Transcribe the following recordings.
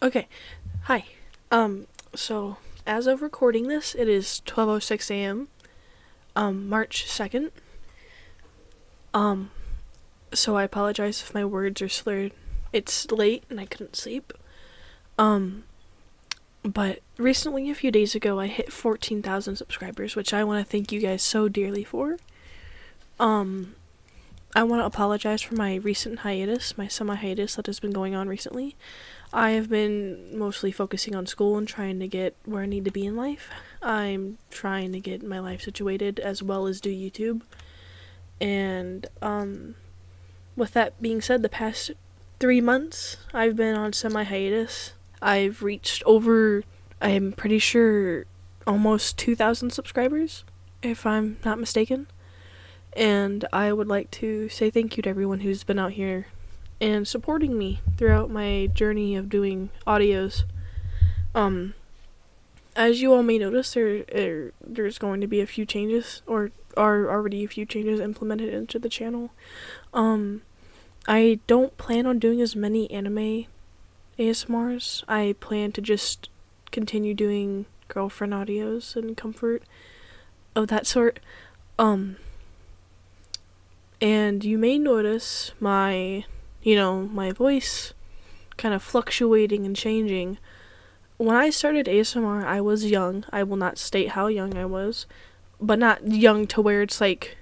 Okay. Hi. Um so as of recording this, it is 12:06 a.m. um March 2nd. Um so I apologize if my words are slurred. It's late and I couldn't sleep. Um but recently a few days ago I hit 14,000 subscribers, which I want to thank you guys so dearly for. Um I want to apologize for my recent hiatus, my semi hiatus that has been going on recently. I have been mostly focusing on school and trying to get where I need to be in life. I'm trying to get my life situated as well as do YouTube. And um with that being said, the past 3 months I've been on semi hiatus. I've reached over I'm pretty sure almost 2000 subscribers if I'm not mistaken. And I would like to say thank you to everyone who's been out here and supporting me throughout my journey of doing audios. Um, as you all may notice, there, there there's going to be a few changes, or are already a few changes implemented into the channel. Um, I don't plan on doing as many anime ASMRs. I plan to just continue doing girlfriend audios and comfort of that sort. Um, and you may notice my, you know, my voice kind of fluctuating and changing. When I started ASMR, I was young. I will not state how young I was, but not young to where it's like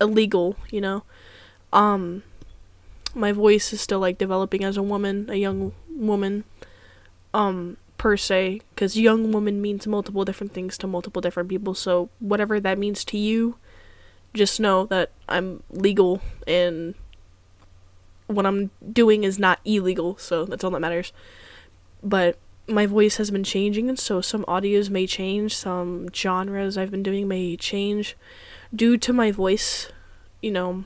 illegal, you know. Um my voice is still like developing as a woman, a young woman. Um per se cuz young woman means multiple different things to multiple different people. So whatever that means to you, just know that I'm legal and what I'm doing is not illegal, so that's all that matters. But my voice has been changing, and so some audios may change, some genres I've been doing may change due to my voice, you know,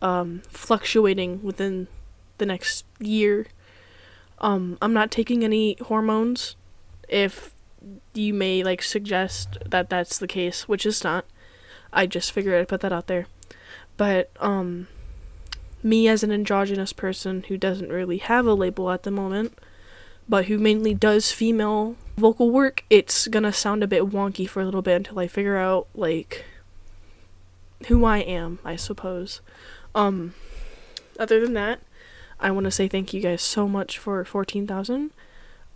um, fluctuating within the next year. Um, I'm not taking any hormones if you may like suggest that that's the case, which is not. I just figured I'd put that out there. But um me as an androgynous person who doesn't really have a label at the moment, but who mainly does female vocal work, it's gonna sound a bit wonky for a little bit until I figure out like who I am, I suppose. Um other than that, I want to say thank you guys so much for 14,000.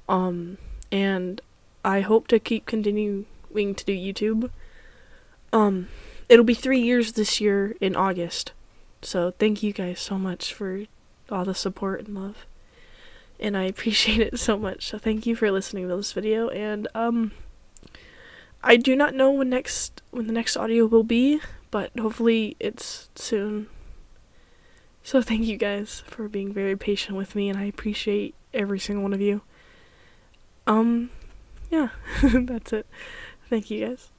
Um and I hope to keep continuing to do YouTube. Um it'll be 3 years this year in August. So thank you guys so much for all the support and love. And I appreciate it so much. So thank you for listening to this video and um I do not know when next when the next audio will be, but hopefully it's soon. So thank you guys for being very patient with me and I appreciate every single one of you. Um yeah, that's it. Thank you guys.